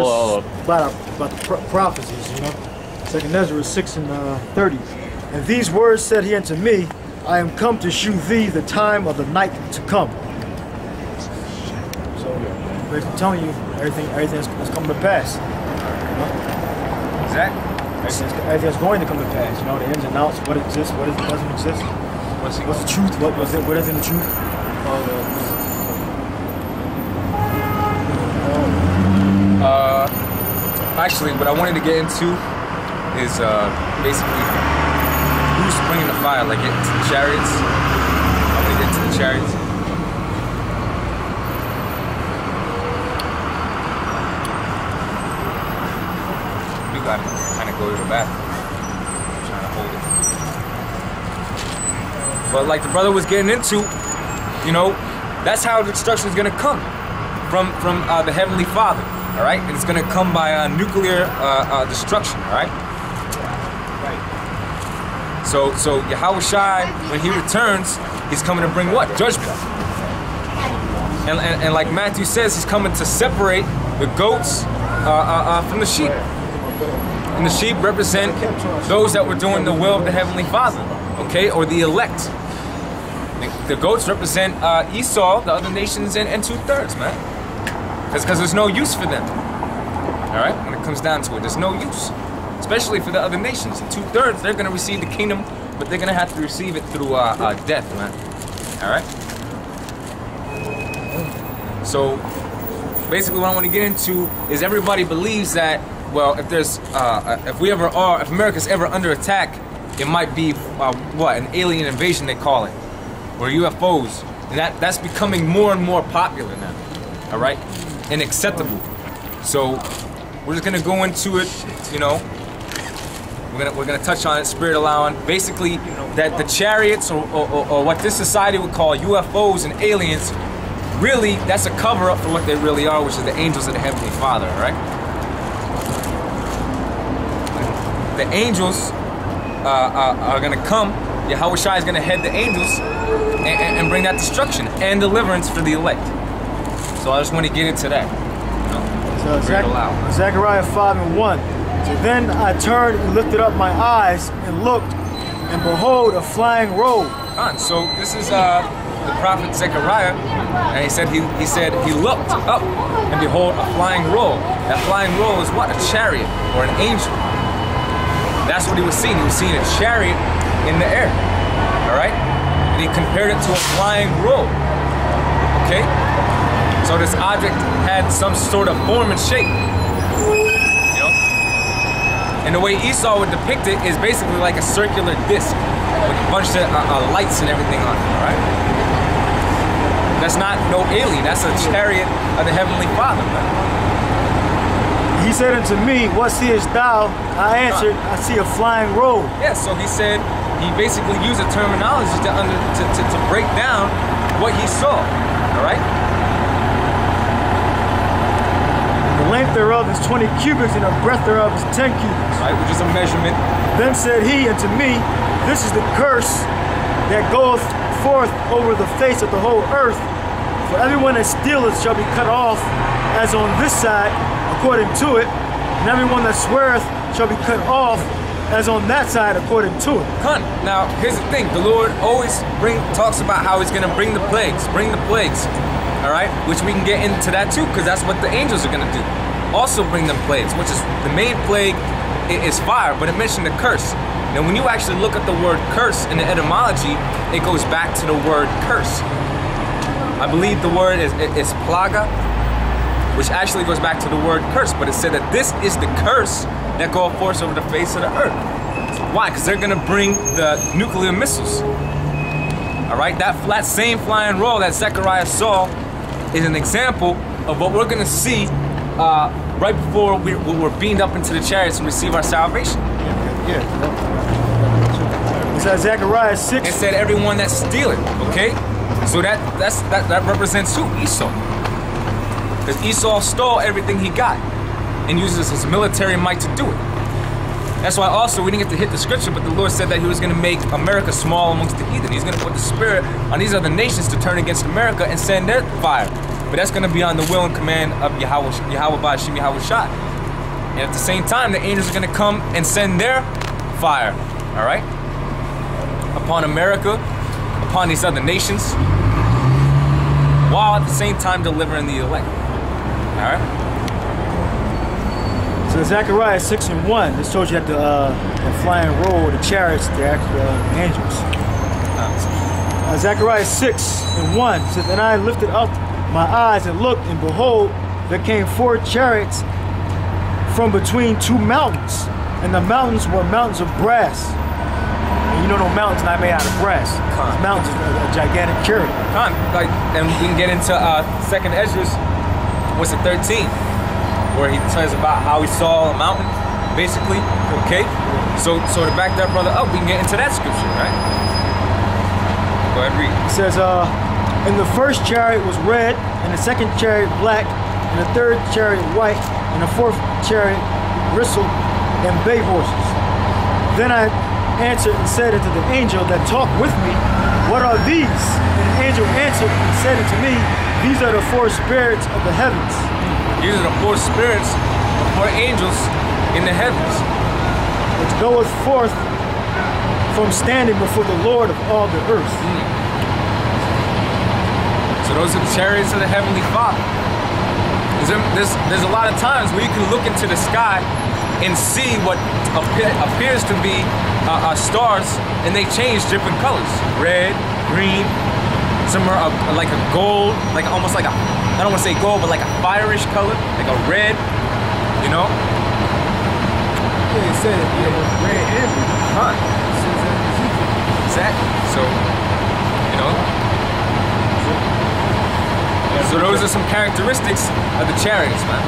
Oh, about, about the pro- prophecies, you know. Second Ezra 6 and uh, 30. And these words said he unto me, I am come to shew thee the time of the night to come. So, basically telling you everything, everything is coming to pass. Exactly. Everything's, everything's going to come to pass. You know, the ins and outs, what exists, what is, doesn't exist. What's What's the truth? What was it? What isn't the truth? Uh, actually, what I wanted to get into is uh, basically who's bringing the fire, like into the chariots. I'm gonna get into the chariots. We gotta kind of go to the back. I'm trying to hold it. But like the brother was getting into, you know, that's how the destruction is gonna come from from uh, the heavenly Father. All right, it's gonna come by uh, nuclear uh, uh, destruction. All right. Right. So so Yahweh Shai, when he returns, he's coming to bring what judgment. And, and, and like Matthew says, he's coming to separate the goats uh, uh, uh, from the sheep. And the sheep represent those that were doing the will of the Heavenly Father, okay, or the elect. The, the goats represent uh, Esau, the other nations, and, and two thirds, man. Because there's no use for them. All right, when it comes down to it, there's no use, especially for the other nations. Two thirds, they're gonna receive the kingdom, but they're gonna have to receive it through uh, uh, death, man. All right. So basically, what I want to get into is everybody believes that well, if there's uh, if we ever are, if America's ever under attack, it might be uh, what an alien invasion they call it, or UFOs, and that that's becoming more and more popular now. All right, and acceptable. So we're just gonna go into it, you know. We're gonna we're gonna touch on it, spirit allowing. Basically, that the chariots or, or, or, what this society would call UFOs and aliens, really that's a cover up for what they really are, which is the angels of the heavenly Father. right? The angels uh, uh, are gonna come. Yahweh Shai is gonna head the angels and, and, and bring that destruction and deliverance for the elect. So I just want to get into that. You know, So Zach-. Zechariah 5 and 1. So then I turned and lifted up my eyes and looked, and behold, a flying robe. So this is uh, the prophet Zechariah, and he said he he said he looked up, and behold, a flying roll. That flying roll is what? A chariot or an angel. That's what he was seeing. He was seeing a chariot in the air. All right, and he compared it to a flying roll. Okay, so this object had some sort of form and shape. You know? And the way Esau would depict it is basically like a circular disc with a bunch of uh, uh, lights and everything on it, right? That's not no alien, that's a chariot of the Heavenly Father. He said unto me, What seest thou? I answered, I see a flying robe. Yeah, so he said, he basically used a terminology to, under, to, to, to break down what he saw, all right? The length thereof is 20 cubits, and the breadth thereof is 10 cubits. Right, which is a measurement. Then said he unto me, This is the curse that goeth forth over the face of the whole earth. For everyone that stealeth shall be cut off, as on this side, according to it, and everyone that sweareth shall be cut off, as on that side, according to it. Hun, now here's the thing: the Lord always bring talks about how He's gonna bring the plagues, bring the plagues. All right, which we can get into that too, because that's what the angels are gonna do. Also bring them plagues, which is the main plague is fire, but it mentioned the curse. Now, when you actually look at the word curse in the etymology, it goes back to the word curse. I believe the word is is plaga, which actually goes back to the word curse, but it said that this is the curse that go forth over the face of the earth. Why? Because they're gonna bring the nuclear missiles. All right, that that same flying roll that Zechariah saw is an example of what we're gonna see uh, right before we, we're beamed up into the chariots and receive our salvation. Yeah. It's at Zechariah 6. It said everyone that's stealing. Okay, so that that's that that represents who Esau. Because Esau stole everything he got and uses his military might to do it. That's why also we didn't get to hit the scripture, but the Lord said that He was going to make America small amongst the heathen. He's going to put the spirit on these other nations to turn against America and send their fire But that's going to be on the will and command of Yahweh, Yahweh Bashim Yahweh Shai. And at the same time, the angels are going to come and send their fire, all right, upon America, upon these other nations, while at the same time delivering the elect. All right? So Zechariah 6 and 1, this told you that the, uh, the flying roll, the chariots, they're actually uh, angels. Uh, Zechariah 6 and 1 says, And I lifted up my eyes and looked, and behold, there came four chariots from between two mountains. And the mountains were mountains of brass. And you know no mountains not made out of brass. Con. Mountains are a gigantic chariot. Con, like, and we can get into uh, Second Esdras, what's it, 13, where he tells about how he saw a mountain, basically. Okay, so so to back that brother up, we can get into that scripture, right? Go ahead, read. It says, uh, and the first chariot was red, and the second chariot black, and the third chariot white, and the fourth chariot bristled and bay horses. Then I answered and said unto the angel that talked with me, What are these? And the angel answered and said unto me, These are the four spirits of the heavens, These are the four spirits, the four angels in the heavens. which goeth forth from standing before the Lord of all the earth. So those are the chariots of the heavenly Father. There's, there's, a lot of times where you can look into the sky and see what appear, appears to be uh, uh, stars, and they change different colors: red, green. Some are uh, like a gold, like almost like a I don't want to say gold, but like a fireish color, like a red. You know? Yeah, it said it was red and blue. Huh? Exactly. So, you know. So those are some characteristics of the chariots, man.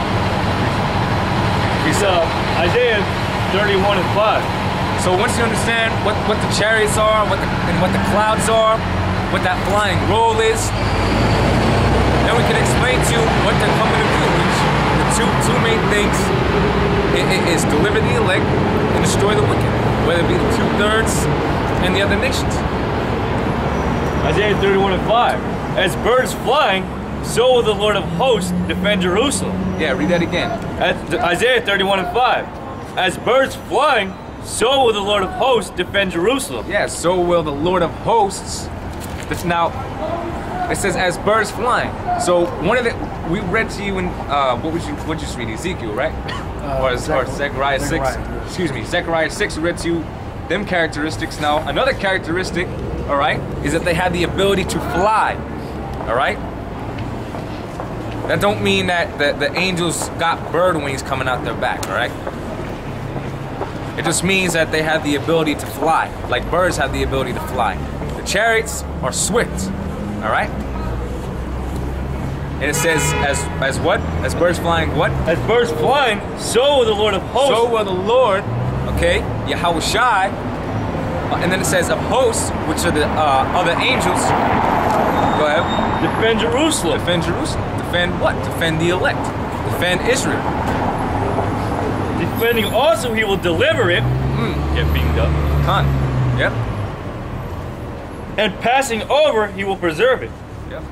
It's uh, Isaiah 31 and 5. So once you understand what, what the chariots are, what the, and what the clouds are, what that flying roll is, then we can explain to you what they're coming to do. The two two main things is deliver the elect and destroy the wicked, whether it be the two thirds and the other nations. Isaiah 31 and 5. As birds flying, so will the Lord of hosts defend Jerusalem. Yeah, read that again. At Isaiah 31 and 5. As birds flying, so will the Lord of hosts defend Jerusalem. Yeah, so will the Lord of hosts. That's now. It says as birds flying. So one of the we read to you in uh, what was you what you just read Ezekiel right? or, or Zech- Zechariah six. Zechariah. Excuse me, Zechariah six. We read to you them characteristics. Now another characteristic, all right, is that they had the ability to fly. All right. That don't mean that the, the angels got bird wings coming out their back. All right. It just means that they have the ability to fly, like birds have the ability to fly. The chariots are swift, all right? And it says, as as what? As birds flying what? As birds flying, so will the Lord of hosts So will the Lord, okay, Yahweh Shai, uh, and then it says of hosts, which are the uh, other angels. Go ahead. defend Jerusalem. Defend Jerusalem. Defend what? Defend the elect. Defend Israel. Defending also, he will deliver it. Get beamed up. Con. Yep. And passing over, he will preserve it. Yep.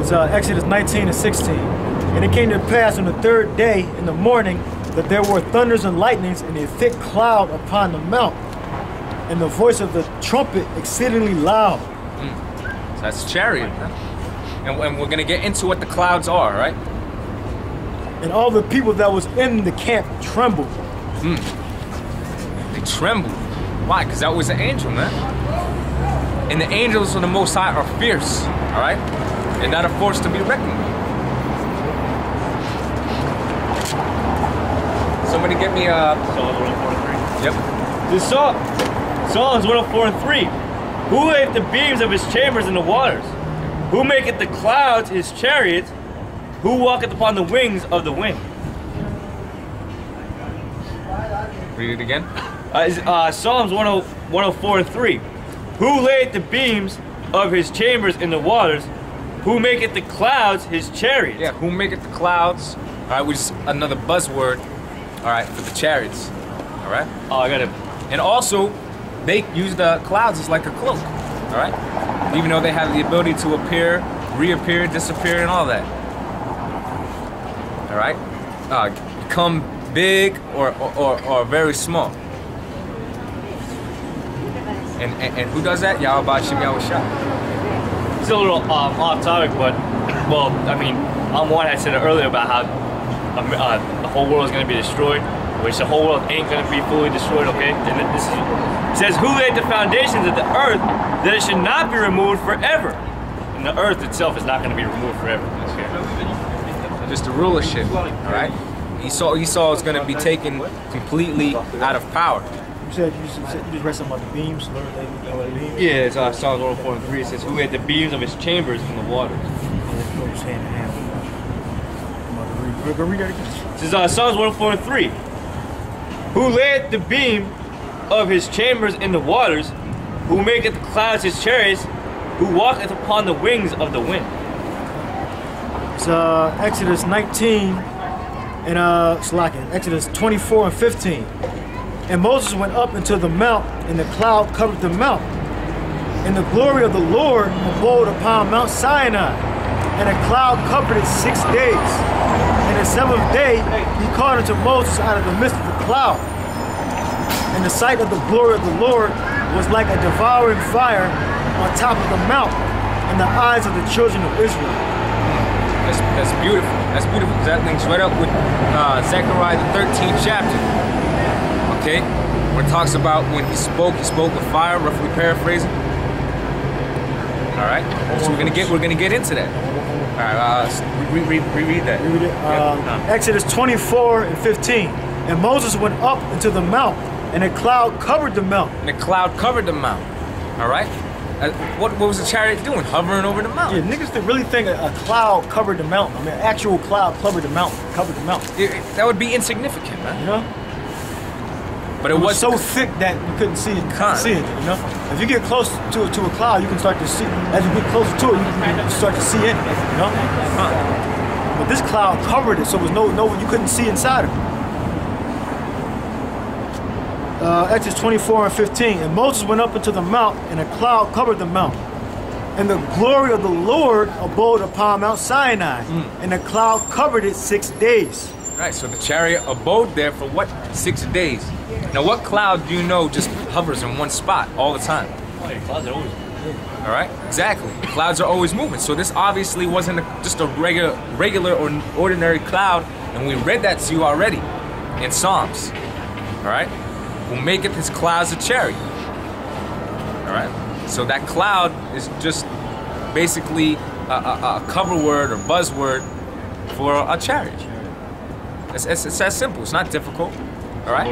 It's uh, Exodus 19 and 16. And it came to pass on the third day in the morning that there were thunders and lightnings and a thick cloud upon the mount, and the voice of the trumpet exceedingly loud. So that's chariot. huh? And, and we're gonna get into what the clouds are, right? And all the people that was in the camp trembled. They trembled. Why? Because that was an angel, man. And the angels of the Most High are fierce, all right? They're not a force to be reckoned with. Somebody get me a. Psalms 104 and Yep. 3. The Psalm, Psalms 104 and 3. Who laid the beams of his chambers in the waters? Who maketh the clouds his chariots? Who walketh upon the wings of the wind? Read it again. Uh, uh, Psalms 10 104 and 3. Who laid the beams of his chambers in the waters? Who maketh the clouds his chariots? Yeah. Who maketh the clouds? All right, which is another buzzword. All right, for the chariots. All right. Oh, I got it. And also, they use the clouds as like a cloak. All right. Even though they have the ability to appear, reappear, disappear, and all that. All right, uh, become big or or, or, or very small. And, and and who does that? Yahweh Shem Yahweh Shah. It's a little um, off topic, but well, I mean, on one I said it earlier about how um, uh, the whole world is going to be destroyed, which the whole world ain't going to be fully destroyed. Okay, and this is, it says, "Who laid the foundations of the earth that it should not be removed forever?" And the earth itself is not going to be removed forever. Okay. Just the rulership. All right. Esau Esau is going to be taken completely out of power. You said you, just- you just read something about the beams. Lord, they, you know what the beams. Yeah, it's uh, Psalms 104 and 3. It says, "Who made the beams of his chambers in the waters?" Yeah, it goes hand in hand. I'm about to read. Go read that again. This is uh, Psalms 104 and 3. Who laid the beam of his chambers in the waters, who maketh the clouds his chariots, who walketh upon the wings of the wind. It's uh, Exodus 19 and uh, Slacken, Exodus 24 and 15. And Moses went up into the mount, and the cloud covered the mount. And the glory of the Lord abode upon Mount Sinai, and a cloud covered it six days. And the seventh day he called unto Moses out of the midst of the cloud. And the sight of the glory of the Lord was like a devouring fire on top of the mount in the eyes of the children of Israel. That's, that's beautiful. That's beautiful. That links right up with uh, Zechariah the 13th chapter. Okay, where it talks about when he spoke, he spoke with fire. Roughly paraphrasing. All right. So we're gonna get we're gonna get into that. All right. Uh, s- re- re- re- reread that. It. Uh, Yeah. Exodus 24 and 15. And Moses went up into the mount, and a cloud covered the mount. And the cloud covered the mount. All right. Uh, what, what was the chariot doing? Hovering over the mount? Yeah, niggas did really think a, a cloud covered the mountain. I mean, an actual cloud covered the mountain, covered the mountain. It- that would be insignificant, man. You know, But it it was was so thick that you couldn't see it. See it. You know, if you get close to to a cloud, you can start to see. As you get closer to it, you can start to see in it. You know, but this cloud covered it, so it was no no you couldn't see inside of it. uh, Exodus 24 and 15. And Moses went up into the mount, and a cloud covered the mount. And the glory of the Lord abode upon Mount Sinai, and the cloud covered it six days. Right, so the chariot abode there for what? Six days. Now, what cloud do you know just hovers in one spot all the time? Clouds are always. All right, exactly. Clouds are always moving, so this obviously wasn't a, just a regular, regular or ordinary cloud, and we read that to you already in Psalms. All right, who maketh his clouds a chariot. All right, so that cloud is just basically a, a, a cover word or buzzword for a chariot. It's, it's, it's that simple. It's not difficult. All right.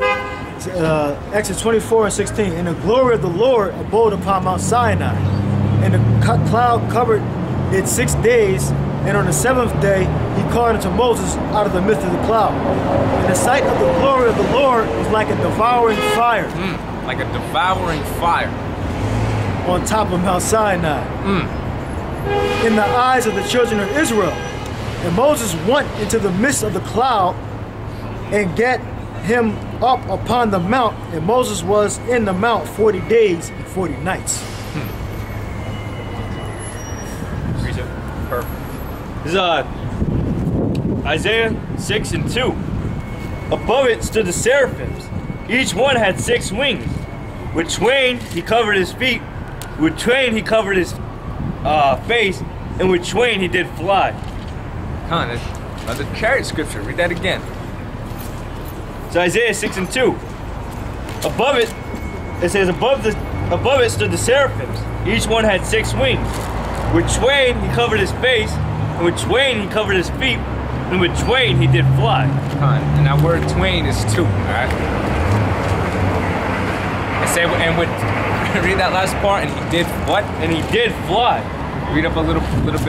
uh, Exodus 24 and 16. And the glory of the Lord abode upon Mount Sinai, and the cloud covered it six days. And on the seventh day, he called unto Moses out of the midst of the cloud. And the sight of the glory of the Lord was like a devouring fire Mm, like a devouring fire. on top of Mount Sinai in the eyes of the children of Israel. And Moses went into the midst of the cloud and get him up upon the mount. And Moses was in the mount 40 days and 40 nights. Perfect. This is uh, Isaiah 6 and 2. Above it stood the seraphims. Each one had six wings. With twain he covered his feet. With twain he covered his uh, face. And with twain he did fly. Come on, another chariot scripture. Read that again. It's Isaiah 6 and 2. Above it, it says, above the above it stood the seraphims. Each one had six wings. With twain he covered his face, and with twain he covered his feet, and with twain he did fly. On. And that word twain is two, alright? And say and with read that last part and he did what? And he did fly. Read up a little little bit.